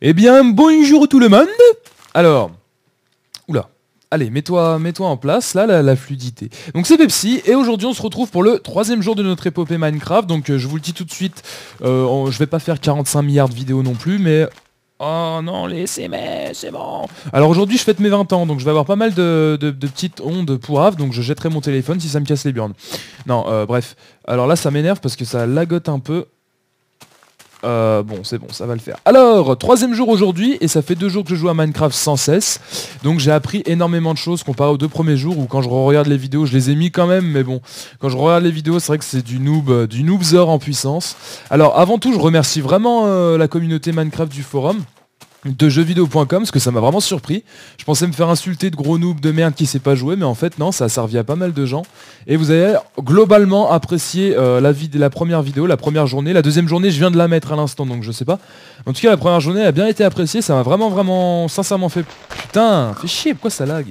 Eh bien, bonjour tout le monde Alors, oula, allez, mets-toi mets en place, là, la, fluidité. Donc c'est Pepsi, et aujourd'hui on se retrouve pour le troisième jour de notre épopée Minecraft. Donc euh, je vous le dis tout de suite, euh, je vais pas faire 45 milliards de vidéos non plus, mais... Oh non, laissez-moi, c'est bon Alors aujourd'hui je fête mes 20 ans, donc je vais avoir pas mal de, petites ondes pourraves, donc je jetterai mon téléphone si ça me casse les burnes. Non, euh, bref. Alors là ça m'énerve parce que ça lagote un peu. Euh, bon, c'est bon, ça va le faire. Alors, troisième jour aujourd'hui, et ça fait deux jours que je joue à Minecraft sans cesse. Donc j'ai appris énormément de choses comparé aux deux premiers jours où quand je regarde les vidéos, je les ai mis quand même, mais bon, quand je regarde les vidéos, c'est vrai que c'est du noob, euh, du noobzor en puissance. Alors avant tout, je remercie vraiment euh, la communauté Minecraft du forum de jeuxvideo.com parce que ça m'a vraiment surpris. Je pensais me faire insulter de gros noob de merde qui sait pas jouer mais en fait non ça a servi à pas mal de gens et vous avez globalement apprécié euh, la, la première vidéo, la première journée. La deuxième journée je viens de la mettre à l'instant donc je sais pas. En tout cas la première journée a bien été appréciée, ça m'a vraiment vraiment sincèrement fait... Putain, fait chier, pourquoi ça lag?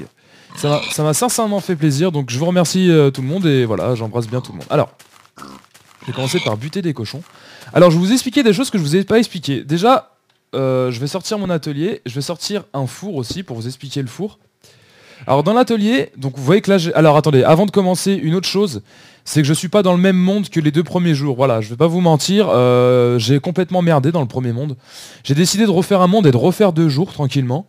Ça m'a sincèrement fait plaisir donc je vous remercie euh, tout le monde et voilà j'embrasse bien tout le monde. Alors, je vais commencer par buter des cochons. Alors je vous expliquer des choses que je vous ai pas expliqué. Déjà euh, je vais sortir mon atelier, je vais sortir un four aussi pour vous expliquer le four. Alors dans l'atelier, donc vous voyez que là j'ai... Alors attendez, avant de commencer, une autre chose, c'est que je suis pas dans le même monde que les deux premiers jours. Voilà, je vais pas vous mentir, euh, j'ai complètement merdé dans le premier monde. J'ai décidé de refaire un monde et de refaire deux jours tranquillement.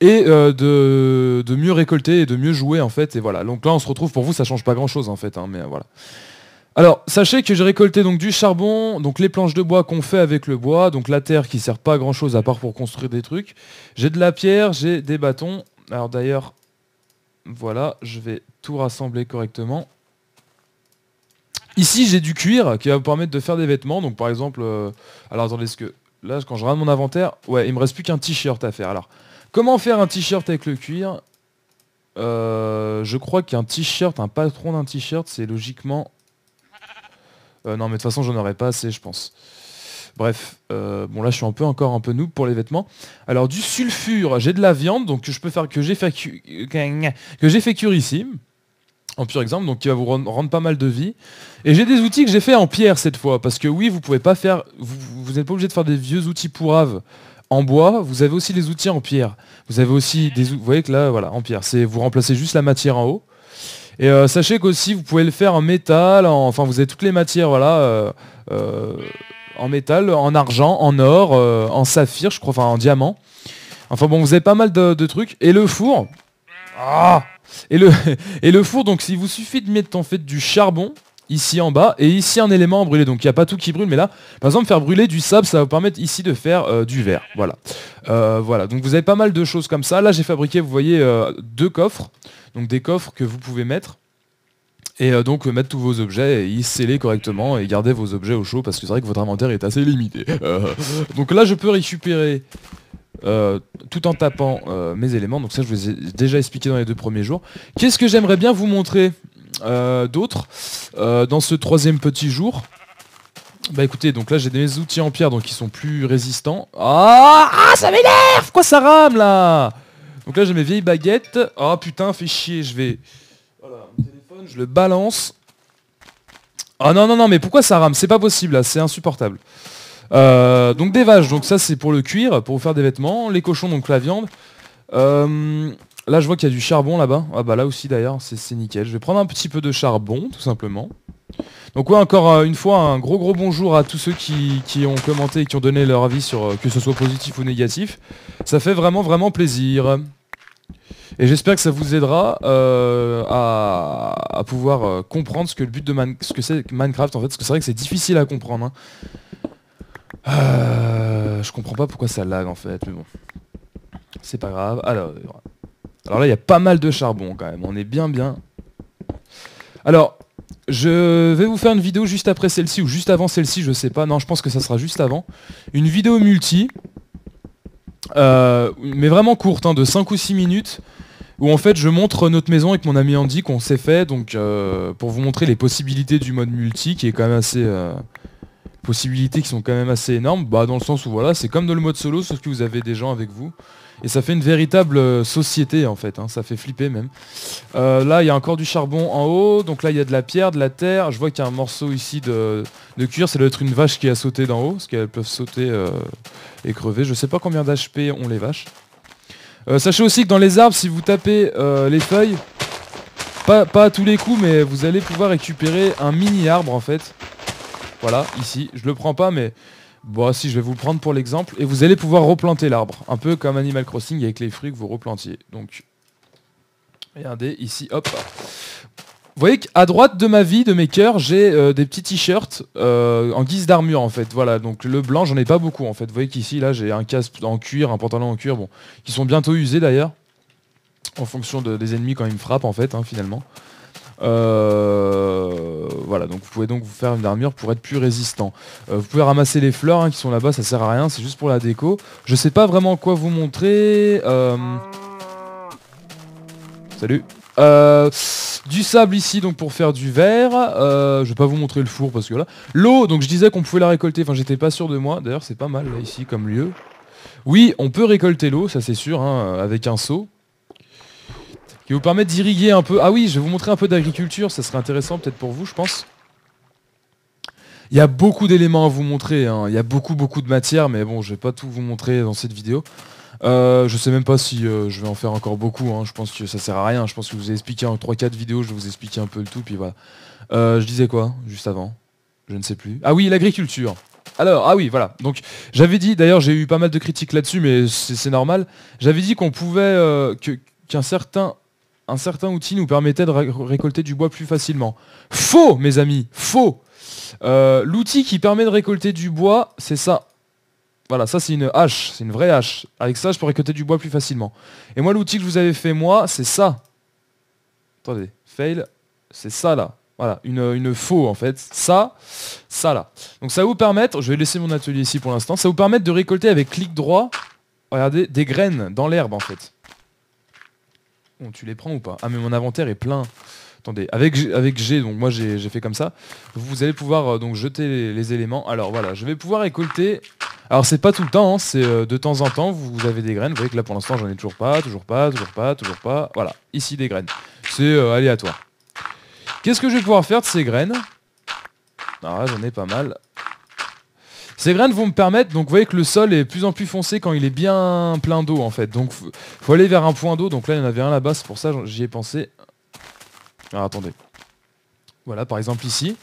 Et euh, de, de, mieux récolter et de mieux jouer en fait. Et voilà. Donc là on se retrouve pour vous, ça change pas grand chose en fait. Hein, mais voilà. Alors, sachez que j'ai récolté donc du charbon, donc les planches de bois qu'on fait avec le bois, donc la terre qui sert pas à grand chose à part pour construire des trucs. J'ai de la pierre, j'ai des bâtons. Alors d'ailleurs, voilà, je vais tout rassembler correctement. Ici, j'ai du cuir qui va vous permettre de faire des vêtements. Donc par exemple, euh, alors attendez, ce que là, quand je regarde mon inventaire, ouais, il me reste plus qu'un t-shirt à faire. Alors, comment faire un t-shirt avec le cuir? Euh, Je crois qu'un t-shirt, un patron d'un t-shirt, c'est logiquement euh, non, mais de toute façon, j'en aurais pas assez, je pense. Bref, euh, bon là je suis un peu encore un peu noob pour les vêtements. Alors du sulfure, j'ai de la viande donc que je peux faire que j'ai fait que ici en pur exemple donc qui va vous rendre pas mal de vie. Et j'ai des outils que j'ai fait en pierre cette fois parce que oui vous pouvez pas faire vous n'êtes pas obligé de faire des vieux outils pourraves en bois. Vous avez aussi des outils en pierre. Vous avez aussi des vous voyez que là voilà en pierre c'est vous remplacez juste la matière en haut. Et euh, sachez qu'aussi vous pouvez le faire en métal, enfin vous avez toutes les matières, voilà, euh, euh, en métal, en argent, en or, en saphir, je crois, enfin en diamant. Enfin bon, vous avez pas mal de, trucs. Et le four, ah! Et le, four, donc s'il vous suffit de mettre en fait du charbon, ici en bas et ici un élément à brûler. Donc il n'y a pas tout qui brûle mais là par exemple faire brûler du sable ça va vous permettre ici de faire du verre. Voilà. Voilà. Donc vous avez pas mal de choses comme ça. Là j'ai fabriqué vous voyez deux coffres donc des coffres que vous pouvez mettre et euh, donc mettre tous vos objets et y sceller correctement et garder vos objets au chaud parce que c'est vrai que votre inventaire est assez limité. donc là je peux récupérer euh, tout en tapant euh, mes éléments, donc ça je vous ai déjà expliqué dans les deux premiers jours. Qu'est-ce que j'aimerais bien vous montrer d'autre dans ce troisième petit jour? Bah écoutez, donc là j'ai des outils en pierre donc ils sont plus résistants. Ah, ah ça m'énerve Quoi ça rame là? Donc là j'ai mes vieilles baguettes. Oh putain, fait chier, je vais... Voilà, mon téléphone, je le balance. Ah non, non, non, mais pourquoi ça rame? C'est pas possible là, c'est insupportable. Euh, donc des vaches, donc ça c'est pour le cuir, pour faire des vêtements. Les cochons, donc la viande. Euh, là je vois qu'il y a du charbon là-bas. Ah bah là aussi d'ailleurs, c'est nickel. Je vais prendre un petit peu de charbon, tout simplement. Donc ouais, encore euh, une fois, un gros gros bonjour à tous ceux qui, ont commenté et qui ont donné leur avis sur que ce soit positif ou négatif. Ça fait vraiment vraiment plaisir. Et j'espère que ça vous aidera euh, à, pouvoir comprendre ce que le but de ce que c'est Minecraft en fait, parce que c'est vrai que c'est difficile à comprendre. Hein. je comprends pas pourquoi ça lag en fait, mais bon. C'est pas grave. Alors, alors là, il y a pas mal de charbon quand même. On est bien bien. Alors, je vais vous faire une vidéo juste après celle-ci ou juste avant celle-ci, je sais pas. Non, je pense que ça sera juste avant. Une vidéo multi, euh, mais vraiment courte, hein, de 5 ou 6 minutes, où en fait je montre notre maison avec mon ami Andy qu'on s'est fait, donc euh, pour vous montrer les possibilités du mode multi, qui est quand même assez, euh, possibilités qui sont quand même assez énormes, bah dans le sens où voilà, c'est comme dans le mode solo, sauf que vous avez des gens avec vous. Et ça fait une véritable euh, société en fait, hein, ça fait flipper même. Euh, là il y a encore du charbon en haut, donc là il y a de la pierre, de la terre, je vois qu'il y a un morceau ici de, cuir, ça doit être une vache qui a sauté d'en haut, parce qu'elles peuvent sauter et crever. Je sais pas combien d'HP ont les vaches. Sachez aussi que dans les arbres, si vous tapez les feuilles, pas, pas à tous les coups, mais vous allez pouvoir récupérer un mini arbre en fait. Voilà, ici, je le prends pas mais Bon, si, je vais vous le prendre pour l'exemple. Et vous allez pouvoir replanter l'arbre. Un peu comme Animal Crossing avec les fruits que vous replantiez. Donc, regardez, ici, hop. Vous voyez qu'à droite de ma vie, de mes cœurs, j'ai euh, des petits t-shirts euh, en guise d'armure en fait. Voilà, donc le blanc, j'en ai pas beaucoup en fait. Vous voyez qu'ici, là, j'ai un casque en cuir, un pantalon en cuir, bon, qui sont bientôt usés d'ailleurs. En fonction des ennemis quand ils me frappent en fait, hein, finalement. Euh, voilà, donc vous pouvez donc vous faire une armure pour être plus résistant. Euh, vous pouvez ramasser les fleurs hein, qui sont là-bas, ça sert à rien, c'est juste pour la déco. Je sais pas vraiment quoi vous montrer. Euh, salut. Du sable ici donc pour faire du verre. je vais pas vous montrer le four parce que là. L'eau, donc je disais qu'on pouvait la récolter, enfin j'étais pas sûr de moi. D'ailleurs c'est pas mal ici comme lieu. Oui, on peut récolter l'eau, ça c'est sûr, hein, avec un seau qui vous permet d'irriguer un peu. Ah oui, je vais vous montrer un peu d'agriculture, ça serait intéressant peut-être pour vous, je pense. Il y a beaucoup d'éléments à vous montrer, hein. il y a beaucoup beaucoup de matière, mais bon, je vais pas tout vous montrer dans cette vidéo. Euh, je sais même pas si euh, je vais en faire encore beaucoup, hein. je pense que ça sert à rien, je pense que je vous ai expliqué en 3-4 vidéos, je vous expliquer un peu le tout, puis voilà. Euh, je disais quoi, juste avant? Je ne sais plus. Ah oui, l'agriculture alors, ah oui, voilà. Donc, j'avais dit, d'ailleurs, j'ai eu pas mal de critiques là-dessus, mais c'est normal. J'avais dit qu'on pouvait, qu'un certain un certain outil nous permettait de récolter du bois plus facilement. Faux, mes amis, faux. Euh, l'outil qui permet de récolter du bois, c'est ça. Voilà, ça c'est une hache, c'est une vraie hache. Avec ça, je peux récolter du bois plus facilement. Et moi, l'outil que vous avais fait, moi, c'est ça. Attendez, fail, c'est ça là. Voilà, une, une, faux en fait. Ça, ça là. Donc ça va vous permettre, je vais laisser mon atelier ici pour l'instant, ça va vous permettre de récolter avec clic droit, regardez, des graines dans l'herbe en fait. Bon, tu les prends ou pas? Ah mais mon inventaire est plein. Attendez, avec, avec G, donc moi j'ai fait comme ça, vous allez pouvoir euh, donc jeter les, éléments. Alors voilà, je vais pouvoir récolter. Alors c'est pas tout le temps, hein, c'est euh, de temps en temps, vous, avez des graines. Vous voyez que là pour l'instant j'en ai toujours pas, toujours pas, toujours pas, toujours pas. Voilà, ici des graines. C'est euh, aléatoire. Qu'est-ce que je vais pouvoir faire de ces graines? Alors là j'en ai pas mal. Ces graines vont me permettre, donc vous voyez que le sol est de plus en plus foncé quand il est bien plein d'eau en fait. Donc faut, faut aller vers un point d'eau, donc là il y en avait un là-bas, c'est pour ça j'y ai pensé. Alors attendez. Voilà, par exemple ici,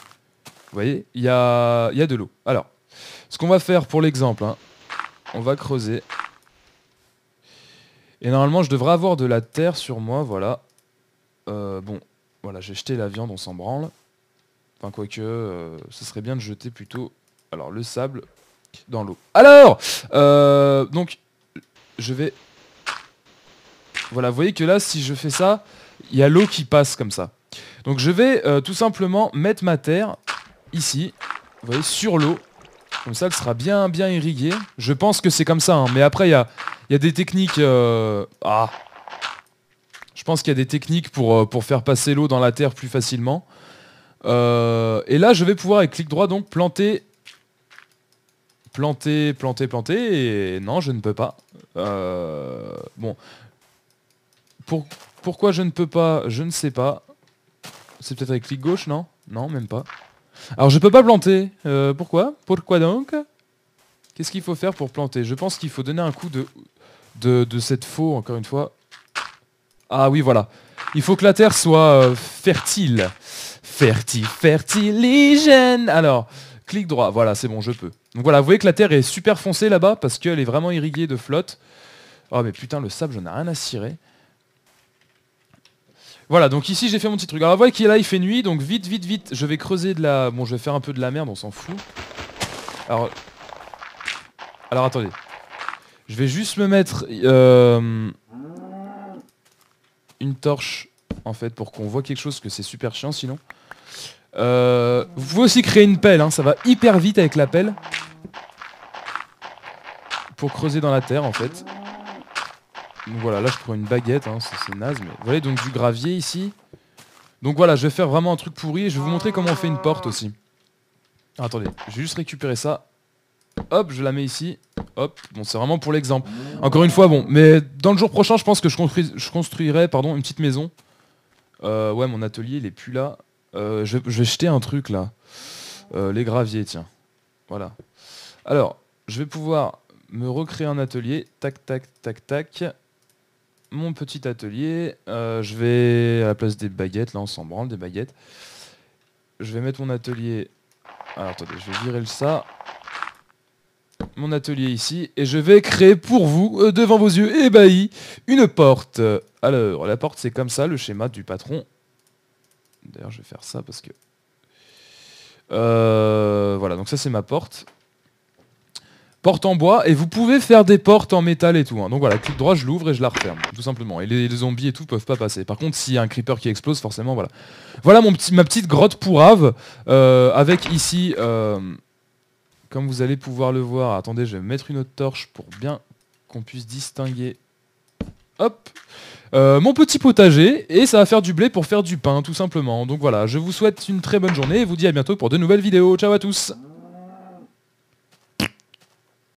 vous voyez, il y a, y a de l'eau. Alors, ce qu'on va faire pour l'exemple, hein, on va creuser. Et normalement je devrais avoir de la terre sur moi, voilà. Euh, bon, voilà, j'ai jeté la viande, on s'en branle. Enfin, quoique, euh, ce serait bien de jeter plutôt alors le sable dans l'eau. Alors euh, Donc je vais... Voilà, vous voyez que là, si je fais ça, il y a l'eau qui passe comme ça. Donc je vais tout simplement mettre ma terre ici, vous voyez, sur l'eau. Comme ça, elle sera bien bien irriguée. Je pense que c'est comme ça, hein. mais après, il y a, y a, des techniques... Euh, ah Je pense qu'il y a des techniques pour, pour faire passer l'eau dans la terre plus facilement. et là, je vais pouvoir, avec clic droit, donc planter planter, planter, planter, et non, je ne peux pas. Euh, bon. Pour, pourquoi je ne peux pas, je ne sais pas. C'est peut-être avec clic gauche, non? Non, même pas. Alors je peux pas planter. Euh, pourquoi? Pourquoi donc? Qu'est-ce qu'il faut faire pour planter? Je pense qu'il faut donner un coup de, cette faux, encore une fois. Ah oui, voilà. Il faut que la terre soit euh, fertile. Fertile, fertiligène. Alors, clic droit. Voilà, c'est bon, je peux. Donc voilà, vous voyez que la terre est super foncée là-bas parce qu'elle est vraiment irriguée de flotte. Oh mais putain, le sable, j'en ai rien à cirer. Voilà, donc ici j'ai fait mon petit truc. Alors vous voyez qu'il est là, il fait nuit, donc vite, vite, vite, je vais creuser de la... Bon, je vais faire un peu de la merde, on s'en fout. Alors... Alors attendez. Je vais juste me mettre... Euh, une torche, en fait, pour qu'on voit quelque chose, que c'est super chiant sinon. Euh, vous pouvez aussi créer une pelle, hein, ça va hyper vite avec la pelle. Pour creuser dans la terre en fait. Donc voilà, là je prends une baguette, hein, c'est naze, mais vous voyez donc du gravier ici. Donc voilà, je vais faire vraiment un truc pourri et je vais vous montrer comment on fait une porte aussi. Ah, attendez, je vais juste récupérer ça. Hop, je la mets ici. Hop, bon, c'est vraiment pour l'exemple. Encore une fois, bon, mais dans le jour prochain, je pense que je, construirai pardon, une petite maison. Euh, ouais, mon atelier, il est plus là. Euh, je, vais jeter un truc là. Euh, les graviers, tiens. Voilà. Alors, je vais pouvoir me recréer un atelier. Tac, tac, tac, tac. Mon petit atelier. je vais, à la place des baguettes, là on s'en branle, des baguettes. Je vais mettre mon atelier... Alors attendez, je vais virer ça mon atelier ici et je vais créer pour vous, euh, devant vos yeux ébahis, une porte. Alors, la porte c'est comme ça, le schéma du patron. D'ailleurs, je vais faire ça parce que... Euh, voilà, donc ça c'est ma porte. Porte en bois, et vous pouvez faire des portes en métal et tout. Hein. Donc voilà, clic droit, je l'ouvre et je la referme, tout simplement. Et les, zombies et tout peuvent pas passer. Par contre, s'il y a un creeper qui explose, forcément, voilà. Voilà ma petite grotte pourrave, euh, avec ici... Comme vous allez pouvoir le voir, attendez, je vais mettre une autre torche pour bien qu'on puisse distinguer. Hop euh, Mon petit potager, et ça va faire du blé pour faire du pain, tout simplement. Donc voilà, je vous souhaite une très bonne journée et vous dis à bientôt pour de nouvelles vidéos. Ciao à tous